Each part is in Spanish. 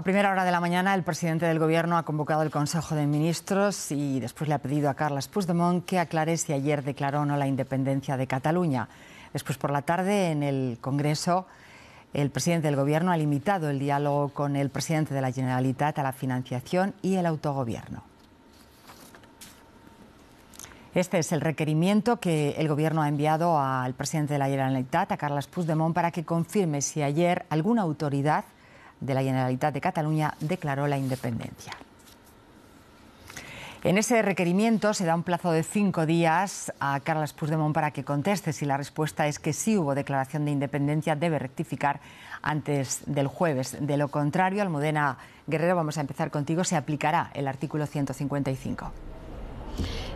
A primera hora de la mañana, el presidente del Gobierno ha convocado el Consejo de Ministros y después le ha pedido a Carles Puigdemont que aclare si ayer declaró o no la independencia de Cataluña. Después, por la tarde, en el Congreso, el presidente del Gobierno ha limitado el diálogo con el presidente de la Generalitat a la financiación y el autogobierno. Este es el requerimiento que el Gobierno ha enviado al presidente de la Generalitat, a Carles Puigdemont, para que confirme si ayer alguna autoridad de la Generalitat de Cataluña declaró la independencia. En ese requerimiento se da un plazo de cinco días a Carles Puigdemont para que conteste. Si la respuesta es que sí hubo declaración de independencia, debe rectificar antes del jueves. De lo contrario, Almudena Guerrero, vamos a empezar contigo, se aplicará el artículo 155.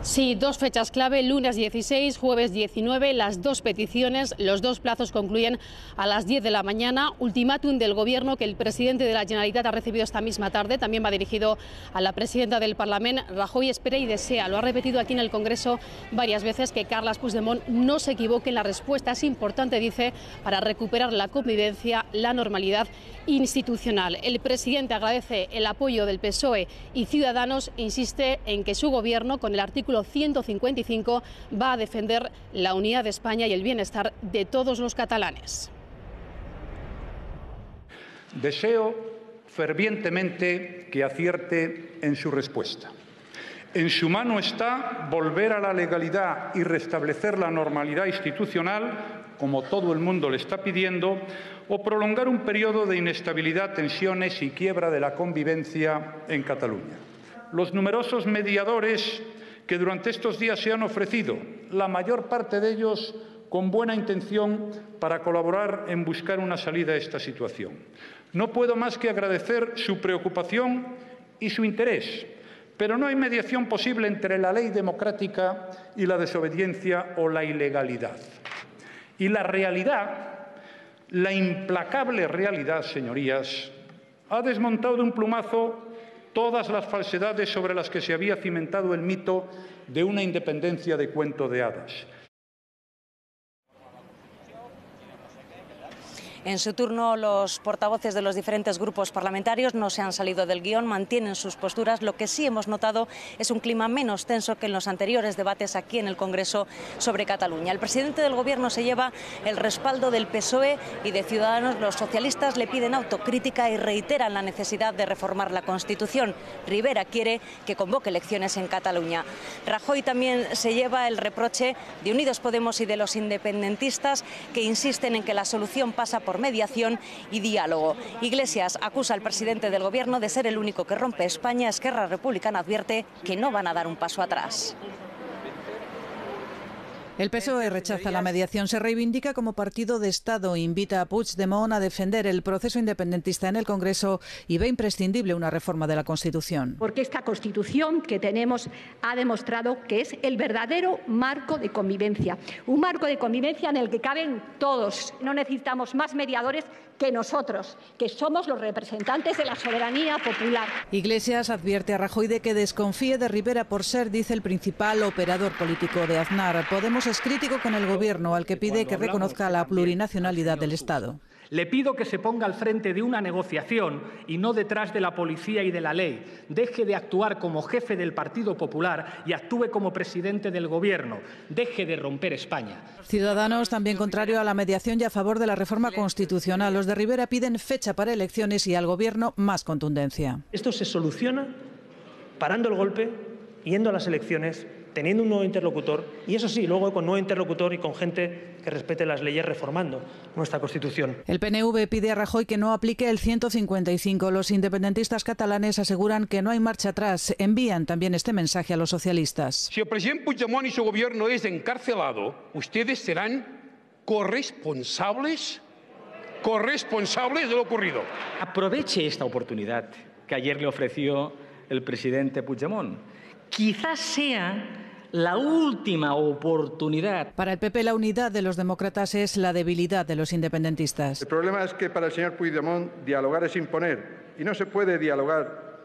Sí, dos fechas clave, lunes 16, jueves 19, las dos peticiones, los dos plazos concluyen a las 10 de la mañana. Ultimátum del Gobierno que el presidente de la Generalitat ha recibido esta misma tarde, también va dirigido a la presidenta del Parlamento. Rajoy espera y desea, lo ha repetido aquí en el Congreso varias veces, que Carles Puigdemont no se equivoque en la respuesta. Es importante, dice, para recuperar la convivencia, la normalidad institucional. El presidente agradece el apoyo del PSOE y Ciudadanos insiste en que su Gobierno, con el artículo 155 va a defender la unidad de España y el bienestar de todos los catalanes. Deseo fervientemente que acierte en su respuesta. En su mano está volver a la legalidad y restablecer la normalidad institucional, como todo el mundo le está pidiendo, o prolongar un periodo de inestabilidad, tensiones y quiebra de la convivencia en Cataluña. Los numerosos mediadores que durante estos días se han ofrecido, la mayor parte de ellos con buena intención para colaborar en buscar una salida a esta situación. No puedo más que agradecer su preocupación y su interés, pero no hay mediación posible entre la ley democrática y la desobediencia o la ilegalidad. Y la realidad, la implacable realidad, señorías, ha desmontado de un plumazo todas las falsedades sobre las que se había cimentado el mito de una independencia de cuento de hadas. En su turno, los portavoces de los diferentes grupos parlamentarios no se han salido del guion, mantienen sus posturas. Lo que sí hemos notado es un clima menos tenso que en los anteriores debates aquí en el Congreso sobre Cataluña. El presidente del Gobierno se lleva el respaldo del PSOE y de Ciudadanos. Los socialistas le piden autocrítica y reiteran la necesidad de reformar la Constitución. Rivera quiere que convoque elecciones en Cataluña. Rajoy también se lleva el reproche de Unidos Podemos y de los independentistas que insisten en que la solución pasa por mediación y diálogo. Iglesias acusa al presidente del Gobierno de ser el único que rompe España. Esquerra Republicana advierte que no van a dar un paso atrás. El PSOE rechaza la mediación, se reivindica como partido de Estado, invita a Puigdemont a defender el proceso independentista en el Congreso y ve imprescindible una reforma de la Constitución. Porque esta Constitución que tenemos ha demostrado que es el verdadero marco de convivencia, un marco de convivencia en el que caben todos. No necesitamos más mediadores que nosotros, que somos los representantes de la soberanía popular. Iglesias advierte a Rajoy de que desconfíe de Rivera por ser, dice el principal operador político de Aznar. Podemos es crítico con el gobierno, al que pide que reconozca la plurinacionalidad del Estado. Le pido que se ponga al frente de una negociación y no detrás de la policía y de la ley. Deje de actuar como jefe del Partido Popular y actúe como presidente del Gobierno. Deje de romper España. Ciudadanos también contrario a la mediación y a favor de la reforma constitucional. Los de Rivera piden fecha para elecciones y al Gobierno más contundencia. Esto se soluciona parando el golpe, yendo a las elecciones teniendo un nuevo interlocutor y eso sí, luego con nuevo interlocutor y con gente que respete las leyes reformando nuestra Constitución. El PNV pide a Rajoy que no aplique el 155. Los independentistas catalanes aseguran que no hay marcha atrás. Envían también este mensaje a los socialistas. Si el presidente Puigdemont y su gobierno es encarcelado, ustedes serán corresponsables corresponsables de lo ocurrido. Aproveche esta oportunidad que ayer le ofreció el presidente Puigdemont. Quizás sea la última oportunidad. Para el PP la unidad de los demócratas es la debilidad de los independentistas. El problema es que para el señor Puigdemont dialogar es imponer y no se puede dialogar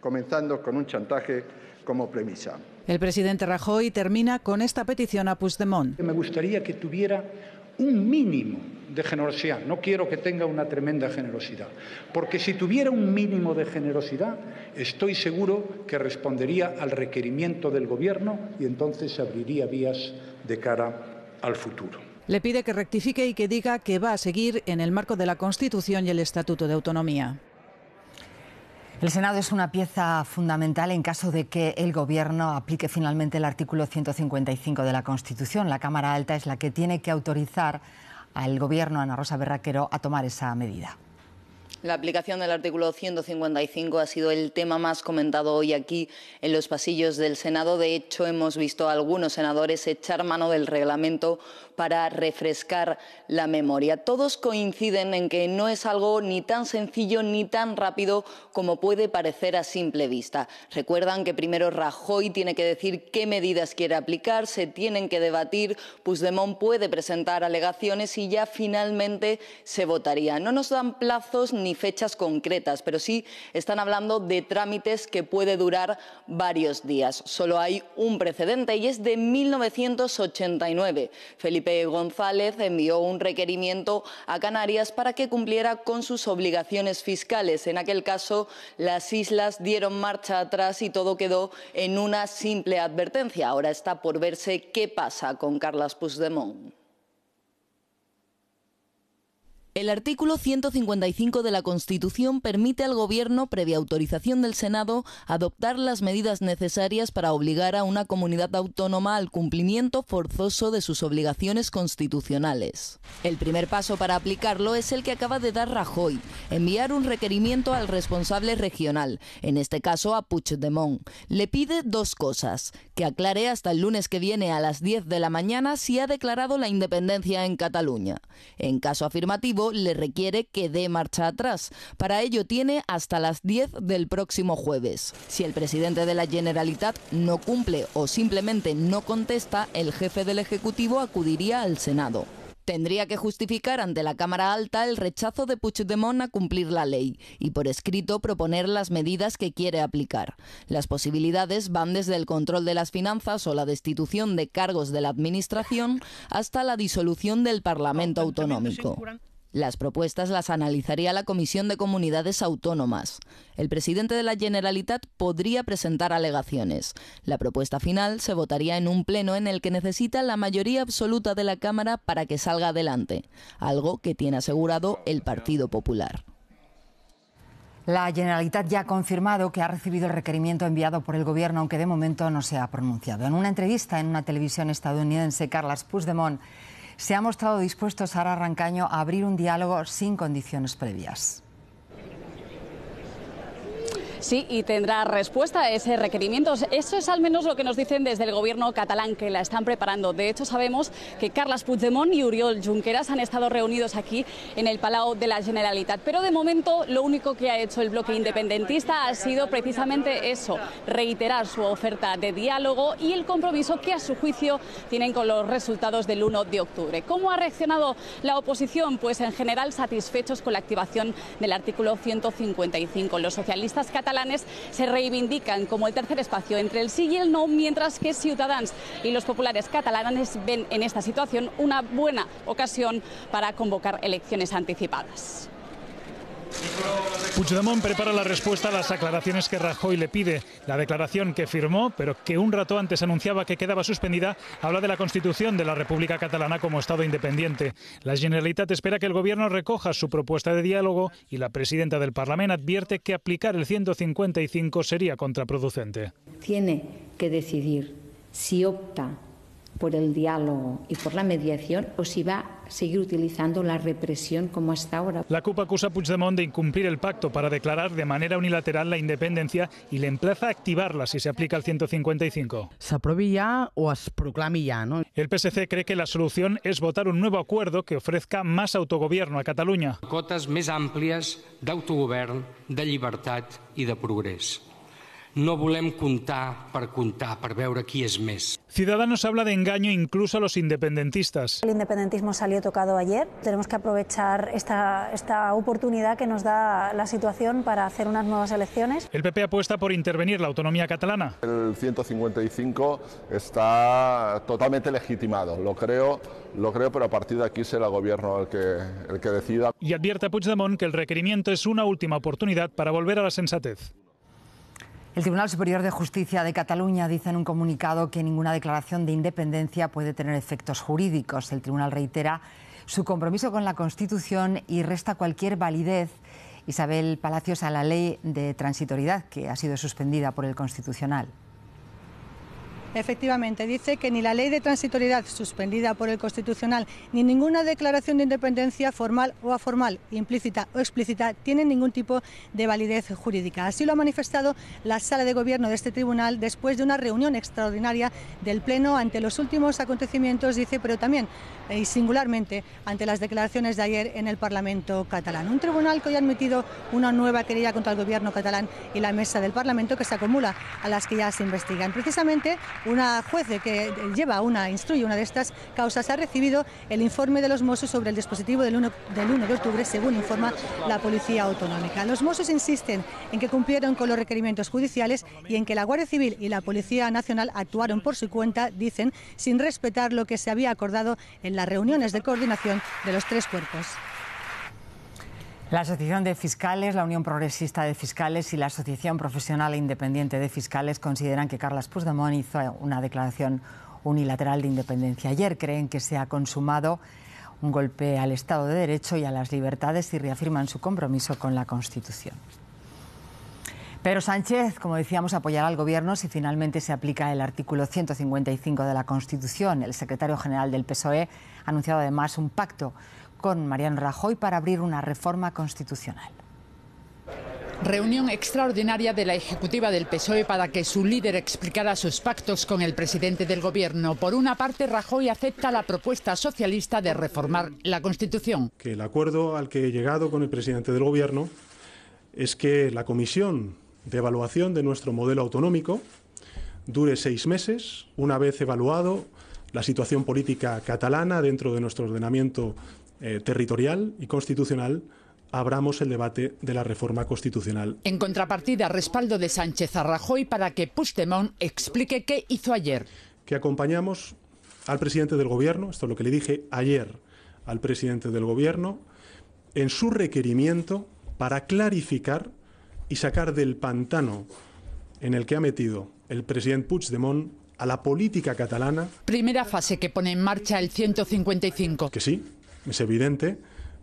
comenzando con un chantaje como premisa. El presidente Rajoy termina con esta petición a Puigdemont. Me gustaría que tuviera un mínimo de generosidad. No quiero que tenga una tremenda generosidad, porque si tuviera un mínimo de generosidad, estoy seguro que respondería al requerimiento del Gobierno y entonces abriría vías de cara al futuro. Le pide que rectifique y que diga que va a seguir en el marco de la Constitución y el Estatuto de Autonomía. El Senado es una pieza fundamental en caso de que el Gobierno aplique finalmente el artículo 155 de la Constitución. La Cámara Alta es la que tiene que autorizar al Gobierno, Ana Rosa Berraquero, a tomar esa medida. La aplicación del artículo 155 ha sido el tema más comentado hoy aquí en los pasillos del Senado. De hecho, hemos visto a algunos senadores echar mano del reglamento para refrescar la memoria. Todos coinciden en que no es algo ni tan sencillo ni tan rápido como puede parecer a simple vista. Recuerdan que primero Rajoy tiene que decir qué medidas quiere aplicar, se tienen que debatir, Puigdemont puede presentar alegaciones y ya finalmente se votaría. No nos dan plazos ni fechas concretas, pero sí están hablando de trámites que puede durar varios días. Solo hay un precedente y es de 1989. Felipe González envió un requerimiento a Canarias para que cumpliera con sus obligaciones fiscales. En aquel caso, las islas dieron marcha atrás y todo quedó en una simple advertencia. Ahora está por verse qué pasa con Carlas Puigdemont. El artículo 155 de la Constitución permite al Gobierno, previa autorización del Senado, adoptar las medidas necesarias para obligar a una comunidad autónoma al cumplimiento forzoso de sus obligaciones constitucionales. El primer paso para aplicarlo es el que acaba de dar Rajoy, enviar un requerimiento al responsable regional, en este caso a Puigdemont. Le pide dos cosas, que aclare hasta el lunes que viene a las 10 de la mañana si ha declarado la independencia en Cataluña. En caso afirmativo, le requiere que dé marcha atrás. Para ello tiene hasta las 10 del próximo jueves. Si el presidente de la Generalitat no cumple o simplemente no contesta, el jefe del Ejecutivo acudiría al Senado. Tendría que justificar ante la Cámara Alta el rechazo de Puigdemont a cumplir la ley y por escrito proponer las medidas que quiere aplicar. Las posibilidades van desde el control de las finanzas o la destitución de cargos de la Administración hasta la disolución del Parlamento Autonómico. Las propuestas las analizaría la Comisión de Comunidades Autónomas. El presidente de la Generalitat podría presentar alegaciones. La propuesta final se votaría en un pleno en el que necesita la mayoría absoluta de la Cámara para que salga adelante, algo que tiene asegurado el Partido Popular. La Generalitat ya ha confirmado que ha recibido el requerimiento enviado por el Gobierno, aunque de momento no se ha pronunciado. En una entrevista en una televisión estadounidense, Carles Puigdemont se ha mostrado dispuesto Sara Rancaño a abrir un diálogo sin condiciones previas. Sí, y tendrá respuesta a ese requerimiento. Eso es al menos lo que nos dicen desde el gobierno catalán, que la están preparando. De hecho, sabemos que Carles Puigdemont y Uriol Junqueras han estado reunidos aquí en el Palau de la Generalitat. Pero de momento, lo único que ha hecho el bloque independentista ha sido precisamente eso, reiterar su oferta de diálogo y el compromiso que a su juicio tienen con los resultados del 1 de octubre. ¿Cómo ha reaccionado la oposición? Pues en general satisfechos con la activación del artículo 155. Los socialistas catalanes se reivindican como el tercer espacio entre el sí y el no, mientras que Ciudadanos y los populares catalanes ven en esta situación una buena ocasión para convocar elecciones anticipadas. Puigdemont prepara la respuesta a las aclaraciones que Rajoy le pide. La declaración que firmó, pero que un rato antes anunciaba que quedaba suspendida, habla de la Constitución de la República Catalana como Estado independiente. La Generalitat espera que el Gobierno recoja su propuesta de diálogo y la presidenta del Parlamento advierte que aplicar el 155 sería contraproducente. Tiene que decidir si opta por el diálogo y por la mediación o si va seguir utilizando la represión como hasta ahora. La CUP acusa a Puigdemont de incumplir el pacto para declarar de manera unilateral la independencia y le emplaza a activarla si se aplica el 155. S'aprovi ja o es proclami ja, no? El PSC cree que la solución es votar un nuevo acuerdo que ofrezca más autogobierno a Cataluña. Cotes més àmplies d'autogovern, de llibertat i de progrés. No volem comptar per comptar, per veure qui és més. Ciudadanos habla de engaño incluso a los independentistas. El independentismo salió tocado ayer. Tenemos que aprovechar esta, esta oportunidad que nos da la situación para hacer unas nuevas elecciones. El PP apuesta por intervenir la autonomía catalana. El 155 está totalmente legitimado, lo creo, lo creo, pero a partir de aquí será el gobierno el que, el que decida. Y advierte a Puigdemont que el requerimiento es una última oportunidad para volver a la sensatez. El Tribunal Superior de Justicia de Cataluña dice en un comunicado que ninguna declaración de independencia puede tener efectos jurídicos. El tribunal reitera su compromiso con la Constitución y resta cualquier validez, Isabel Palacios, a la ley de transitoriedad que ha sido suspendida por el Constitucional. Efectivamente, dice que ni la ley de transitoriedad suspendida por el Constitucional ni ninguna declaración de independencia formal o aformal, implícita o explícita, tienen ningún tipo de validez jurídica. Así lo ha manifestado la sala de gobierno de este tribunal después de una reunión extraordinaria del Pleno ante los últimos acontecimientos, dice, pero también y singularmente ante las declaraciones de ayer en el Parlamento catalán. Un tribunal que hoy ha admitido una nueva querella contra el gobierno catalán y la mesa del Parlamento que se acumula a las que ya se investigan. Precisamente una juez que lleva una, instruye una de estas causas, ha recibido el informe de los Mossos sobre el dispositivo del 1, del 1 de octubre, según informa la Policía Autonómica. Los Mossos insisten en que cumplieron con los requerimientos judiciales y en que la Guardia Civil y la Policía Nacional actuaron por su cuenta, dicen, sin respetar lo que se había acordado en las reuniones de coordinación de los tres cuerpos. La Asociación de Fiscales, la Unión Progresista de Fiscales y la Asociación Profesional e Independiente de Fiscales consideran que Carles Puigdemont hizo una declaración unilateral de independencia. Ayer creen que se ha consumado un golpe al Estado de Derecho y a las libertades y reafirman su compromiso con la Constitución. Pedro Sánchez, como decíamos, apoyará al Gobierno si finalmente se aplica el artículo 155 de la Constitución. El secretario general del PSOE ha anunciado además un pacto con Mariano Rajoy para abrir una reforma constitucional. Reunión extraordinaria de la Ejecutiva del PSOE para que su líder explicara sus pactos con el presidente del Gobierno. Por una parte, Rajoy acepta la propuesta socialista de reformar la Constitución. Que el acuerdo al que he llegado con el presidente del Gobierno es que la comisión de evaluación de nuestro modelo autonómico dure seis meses, una vez evaluado la situación política catalana dentro de nuestro ordenamiento eh, territorial y constitucional, abramos el debate de la reforma constitucional. En contrapartida, respaldo de Sánchez a Rajoy para que Puigdemont explique qué hizo ayer. Que acompañamos al presidente del Gobierno, esto es lo que le dije ayer al presidente del Gobierno, en su requerimiento para clarificar y sacar del pantano en el que ha metido el presidente Puigdemont a la política catalana. Primera fase que pone en marcha el 155. Que sí, es evidente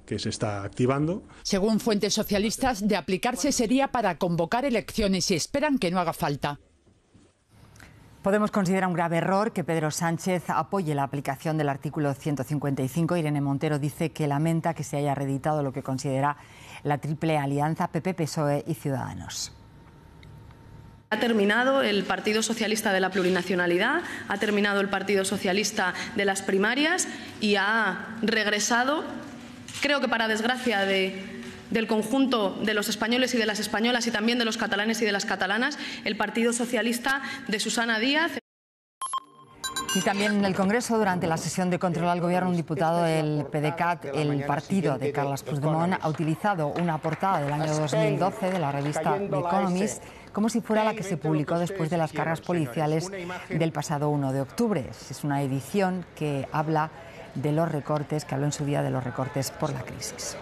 que se está activando. Según fuentes socialistas, de aplicarse sería para convocar elecciones y esperan que no haga falta. Podemos considerar un grave error que Pedro Sánchez apoye la aplicación del artículo 155. Irene Montero dice que lamenta que se haya reeditado lo que considera la triple alianza PP, PSOE y Ciudadanos. Ha terminado el Partido Socialista de la Plurinacionalidad, ha terminado el Partido Socialista de las primarias y ha regresado, creo que para desgracia de, del conjunto de los españoles y de las españolas y también de los catalanes y de las catalanas, el Partido Socialista de Susana Díaz. Y también en el Congreso, durante la sesión de control al Gobierno, un diputado del PDCAT, el partido de Carles Puigdemont, ha utilizado una portada del año 2012 de la revista The Economist como si fuera la que se publicó después de las cargas policiales del pasado 1 de octubre. Es una edición que habla de los recortes, que habló en su día de los recortes por la crisis.